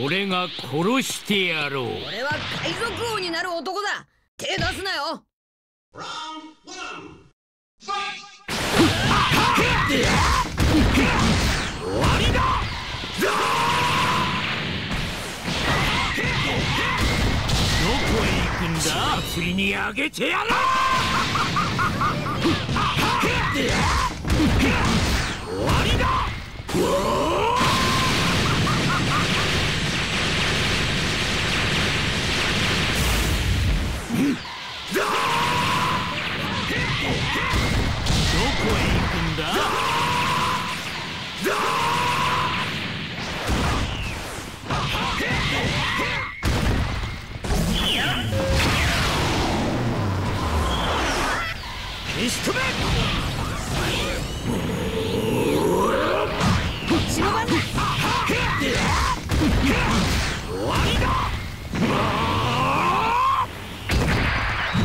俺が殺してやろう。俺は海賊王になる男だ。手出すなよ。終わりだどこへ行くんだ？釣りにあげてやろう。終わりだんだ消し止め忍ばんだ終わりだ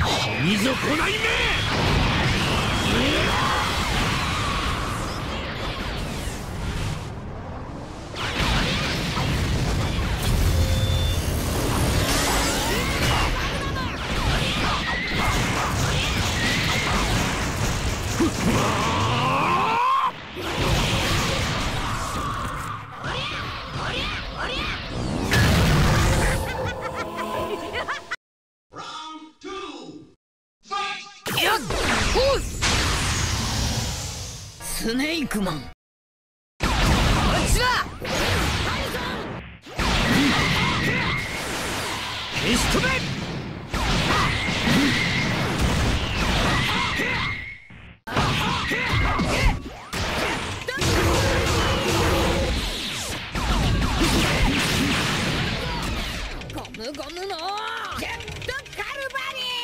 死に損ないめスネークマン。こっちだ消し止めゴムゴムのジェットカルバリ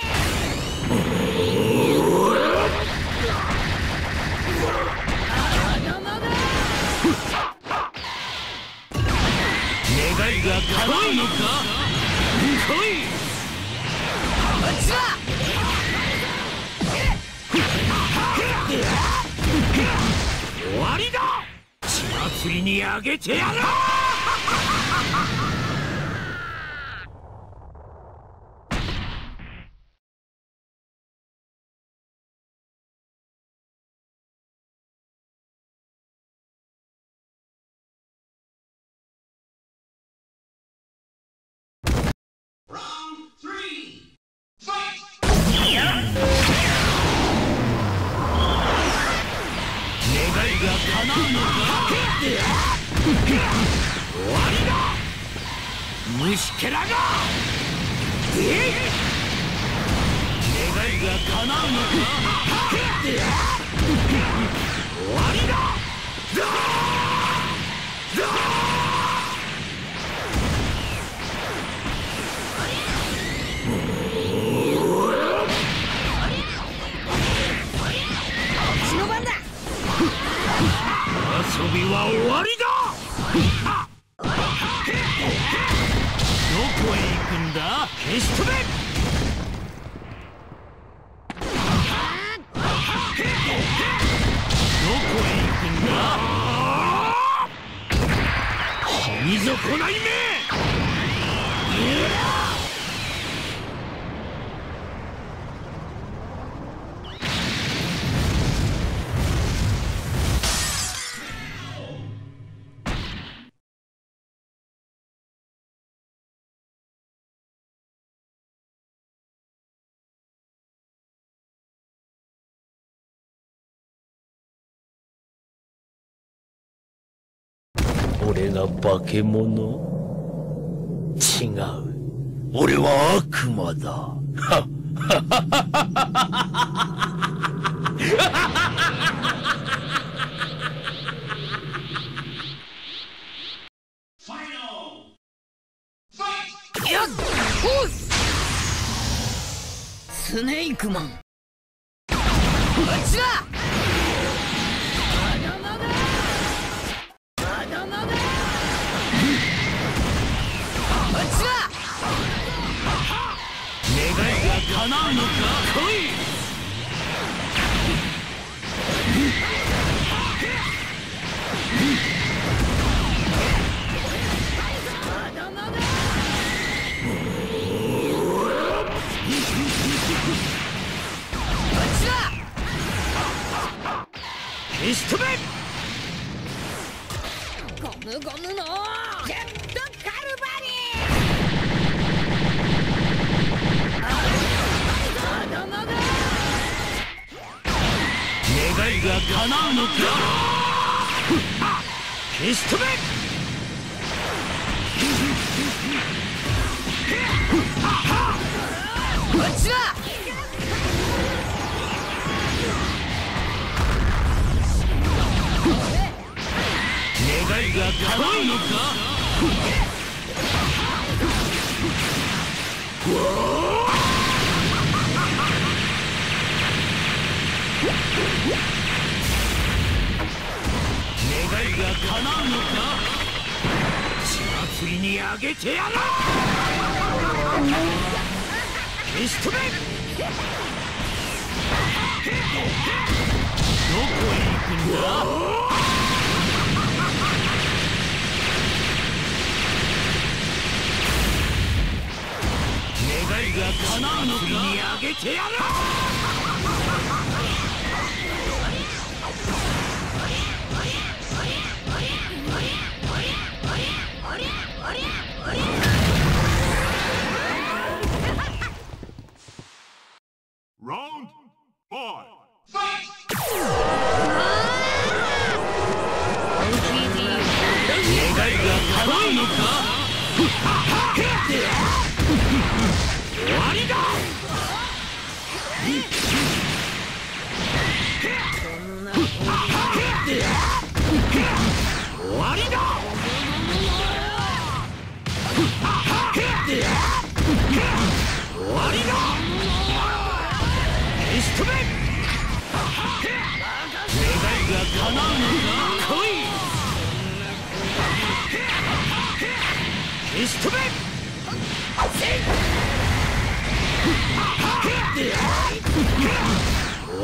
願いのか？来いこっちだ終わりだ！血祭りにあげてやろ終わりだこへ行くんだ？消し止めどこへ行くんだ？死に損ないめ俺が化け物？違う。俺は悪魔だ。やっほっスネークマン。叶うのか来いし止め叶うのか消し飛べこっちだ願いが叶うのか願いが叶うのか？血祭りにあげてやろう消し飛べどこへ行くんだ願いが叶うのかにあげてやろうし飛べ終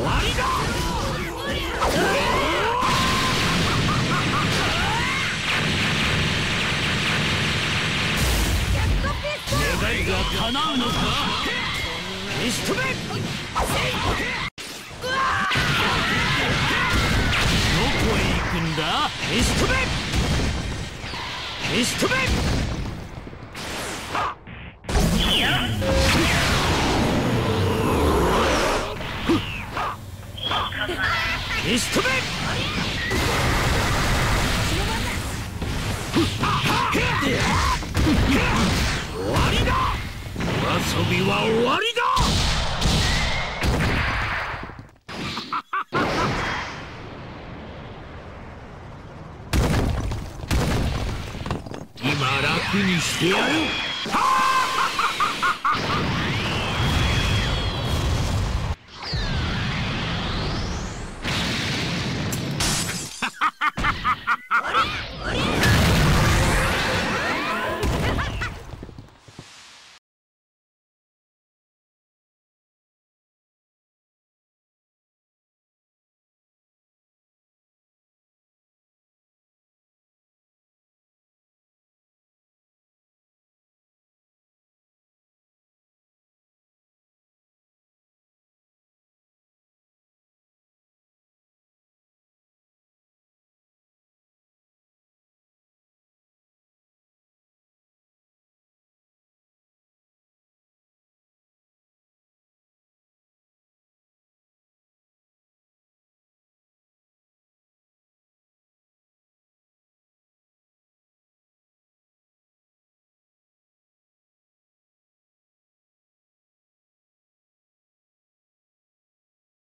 わりだ願いが叶うのか消し飛べどこへ行くんだ？消し飛べ消し飛べびは終わりだ。今楽にしてやる。